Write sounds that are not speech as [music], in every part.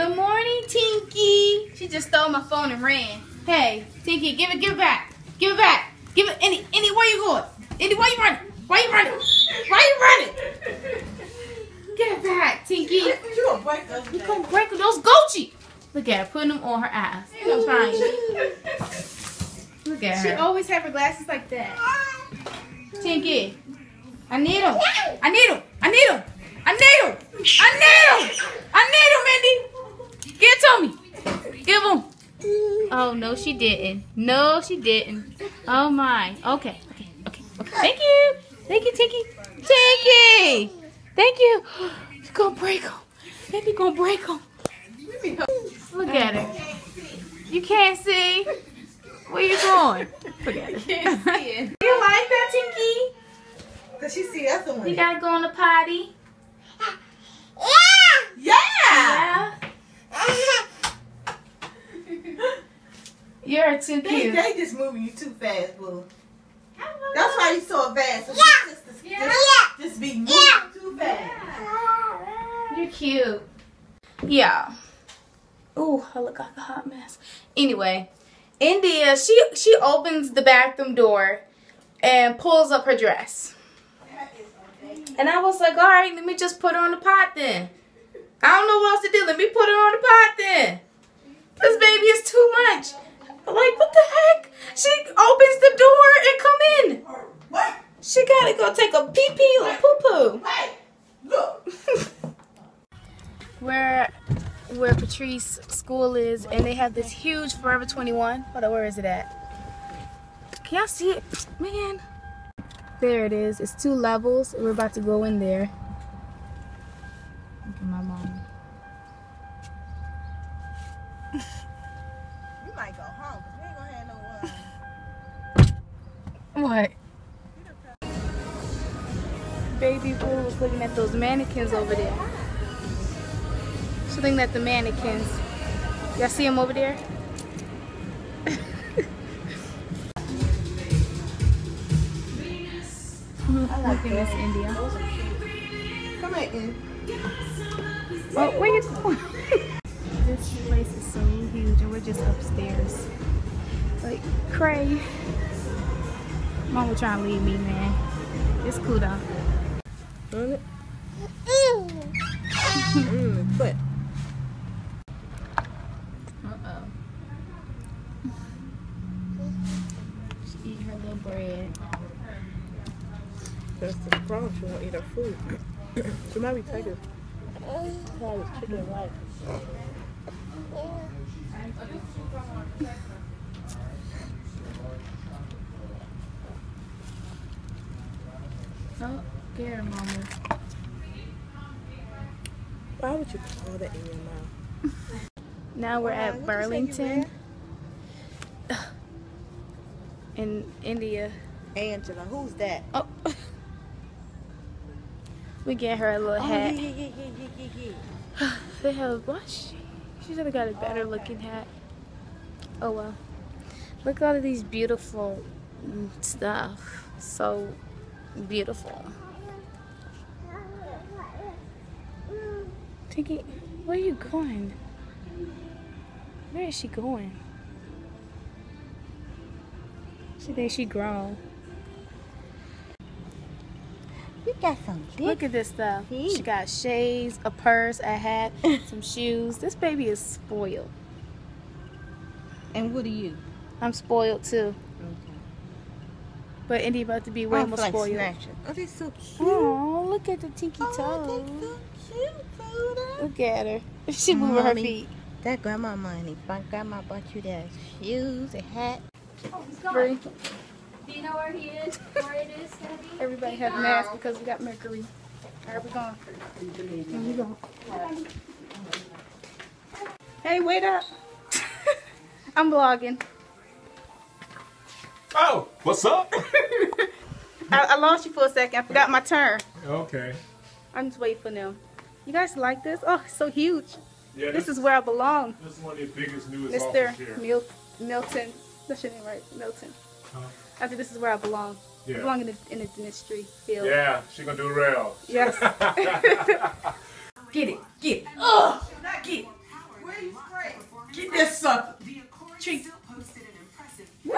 Good morning, Tinky. She just stole my phone and ran. Hey, Tinky, give it, give it back. Give it back. Give it, Indy, Indy, where you going? Indy, why you running? Why you running? Why you running? Get it back, Tinky. You gonna break those You gonna break those Gucci. Look at her, putting them on her eyes. I'm trying. Look at her. She always have her glasses like that. Tinky, I need them. I need them. I need them. I need them. I need them. I need them, Mindy. Give it to me. Give them. Oh, no, she didn't. No, she didn't. Oh, my. Okay. Okay. Okay. Okay. Thank you. Thank you, Tinky. Tinky. Thank you. [gasps] She's going to break them. Mindy going to break them. Look at her. You can't see. Where you going? Forget it. [laughs] Can't see it. [laughs] You like that, Tinky? Cause she see us on You gotta go on the potty. Yeah. Yeah. You're too They, cute. they just moving you too fast, boo. That's why you so fast. So yeah. Just, just, just be moving too fast. You're cute. Yeah. Ooh, I look like a hot mess. Anyway, India, she she opens the bathroom door and pulls up her dress. And I was like, all right, let me just put her on the pot then. I don't know what else to do. Let me put her on the pot then. This baby is too much. Like, what the heck? She opens the door and come in. Wait, She gotta go take a pee pee or poo poo. wait, look. [laughs] where where Patrice school is, and they have this huge Forever 21. Hold on, where is it at? Can y'all see it? Man. There it is. It's two levels. We're about to go in there. Look at my mom. [laughs] What? Baby Boo was looking at those mannequins over there. She's looking at the mannequins. Y'all see them over there? [laughs] Look at Miss India. Come here, in. Oh, where you going? [laughs] this place is so huge and we're just upstairs. Like, cray. Mama trying to leave me, man. It's cool though. Run it. mm. Uh-oh. She eat her little bread. That's the problem. She won't eat her food. she might be taking probably chicken rice. Oh, Mama. Why would you put all that in your mouth? [laughs] Now we're Wow, at what you you Burlington. [sighs] In India. Angela, who's that? Oh. [laughs] we get her a little Oh, hat. yeah, yeah, yeah, yeah, yeah, yeah. They have what? She, she should have got a better looking hat. Oh well. Look at all of these beautiful mm, stuff. So beautiful. Where are you going? Where is she going? She thinks she grown. You got some Look at this stuff. She got shades, a purse, a hat, [laughs] some shoes. This baby is spoiled. And what are you? I'm spoiled too. But Indy about to be way more like spoiled. Oh, they're so cute. Oh, look at the tinky Oh, toes. they're so cute. Look at her. [laughs] She moving her feet. That grandma money. My grandma bought you that shoes, a hat. Oh, Bree, Do you know where he is? Where it is gonna be? everybody have masks because we got mercury. All right, we going. Here we go. Hey, wait up. [laughs] I'm vlogging. Oh, what's up? [laughs] I, I lost you for a second. I forgot my turn. okay. I'm just waiting for them. You guys like this? Oh, it's so huge. Yeah, This is where I belong. this is one of the biggest newest Mr. Mil- Milton. That's your name, right? Milton. Huh? I think this is where I belong. I Yeah. belong in the, in the dentistry field. Yeah, she gonna do real. Yes. [laughs] [laughs] Get it. Get it. Ugh. Get it. Where you spray? Get this sucker. Treat. posted an Woo!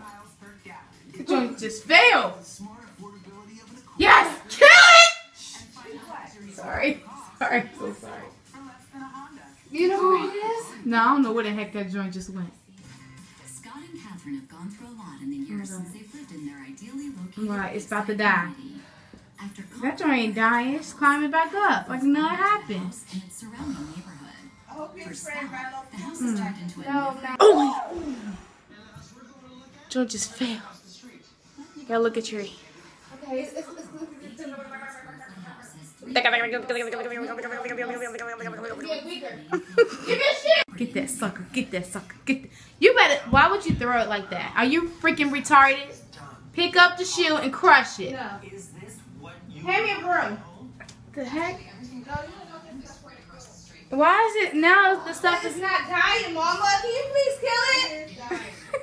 miles per gallon. The joint just failed. Sorry, sorry, so sorry. for less than a Honda. You know where it is? No, I don't know where the heck that joint just went. Scott and Catherine have gone through a lot in the years since they've lived in their ideally located Right, it's about to die. community. After That joint ain't dying. It's climbing back up like nothing happened. and its surrounding neighborhood. I hope you For spray Scott, right off the house has hmm. turned into a No, no. Oh my! Joint just fell. You gotta look at your. Okay, it's, it's, it's, get weaker. That sucker. Get that sucker. Get that. You better. Why would you throw it like that? Are you freaking retarded? Pick up the shoe and crush it. No. Hand me a broom. The heck? Why is it now the stuff is not dying, Mama. Can you please kill it?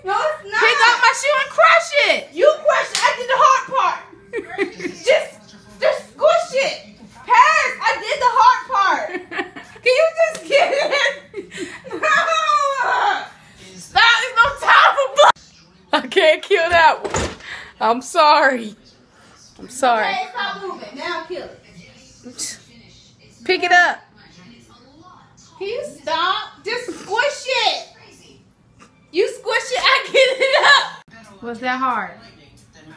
No, it's not. Pick up my shoe and crush it. You crush it. I did the hard part. just, just squish it. Pass. I did the hard part. [laughs] Can you just get it? No. Stop! There's no time for blood. I can't kill that one. I'm sorry. I'm sorry. Hey, stop moving. Now kill it. Pick it up. Can you stop? Just squish it. You squish it, I get it up. Was that hard?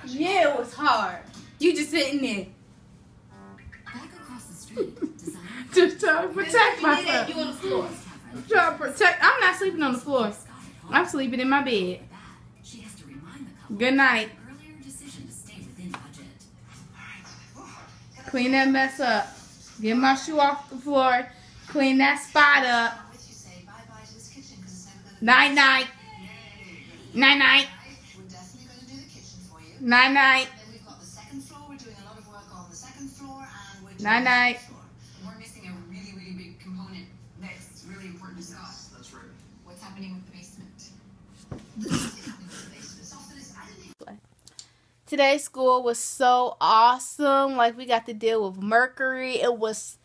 Yeah, it was hard. You just sitting there. Just trying to protect You did myself. you on the floor. I'm trying to protect. I'm not sleeping on the floor. Scott at home. I'm sleeping in my bed. that, she has to remind the couple Good night. of the earlier decision to stay within budget. Clean that mess up. Get my shoe off the floor. Clean that spot up. Night night. Night night. We're definitely going to really important to Scott. That's right. What's happening with the basement? What's happening with the basement? So for this, I didn't even Today's school was so awesome. Like we got to deal with mercury. It was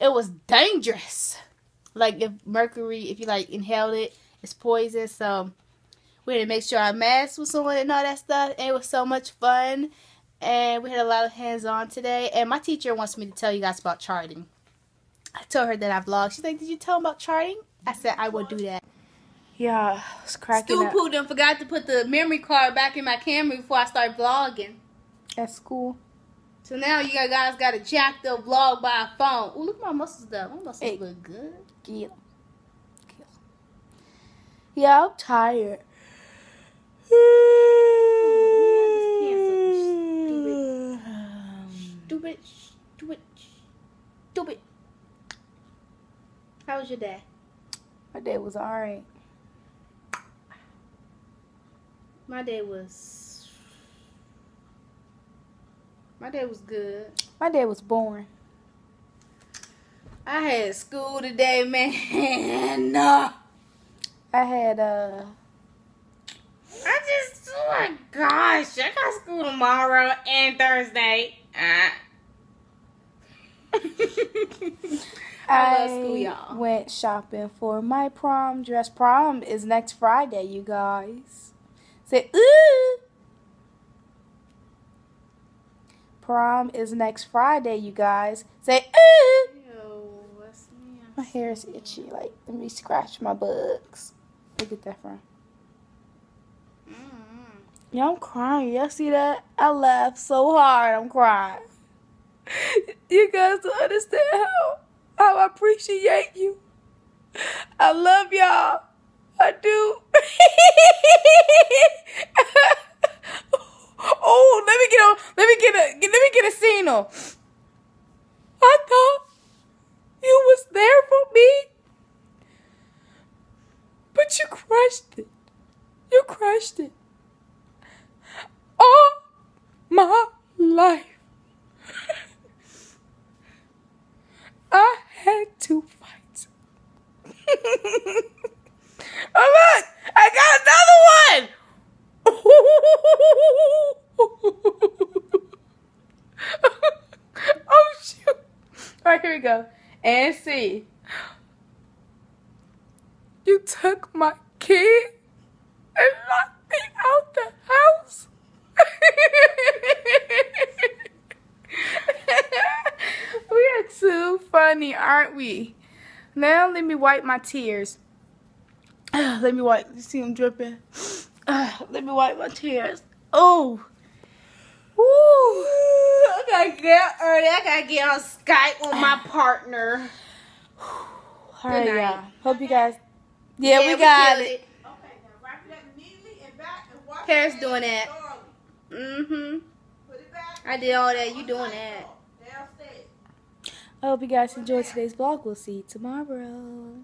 it was dangerous. Like if mercury, if you like inhaled it, it's poison. So we had to make sure our mask was on and all that stuff. And it was so much fun. And we had a lot of hands on today. And my teacher wants me to tell you guys about charting. I told her that I vlog. She's like, Did you tell them about charting? I said I would do that. Yeah, I was cracking Stu up. Poo done forgot to put the memory card back in my camera before I start vlogging. At school. So now you guys got a jacked up vlog by a phone. Ooh, look at my muscles though. My muscles Hey. look good. Yeah. Yeah, I'm tired. Stupid, stupid, stupid. How was your day? My day was alright. My day was. My day was good. My day was boring. I had school today, man. [laughs] no. I had uh I just, oh my gosh, I got school tomorrow and Thursday. Ah. I love school, y'all. went shopping for my prom dress. Prom is next Friday, you guys. Say ooh. Prom is next Friday, you guys. Say ooh. Yo. My hair is itchy. Like, let me scratch my bugs. Where you get that from? Mm-hmm. Yeah, I'm crying. Y'all see that? I laughed so hard. I'm crying. [laughs] You guys don't understand how how I appreciate you. I love y'all. I do. [laughs] oh, let me get on. Let me get a. Let me get a scene on. I thought you was there for me, but you crushed it. You crushed it. All my life. I had to fight. oh look, I got another one. See. took my key and locked me out the house. [laughs] we are too funny, aren't we? Now let me wipe my tears. [sighs] let me wipe. You see them dripping? [sighs] [sighs] let me wipe my tears. Oh. Woo. I gotta get early. I gotta get on Skype with my partner. All right, Good night. Hope you guys. Yeah, we got killed it. Okay, now wrap it up neatly and back and wash Paris your doing hands that. Mm-hmm. It. I did all that. You doing that. I hope you guys enjoyed today's vlog. We'll see you tomorrow.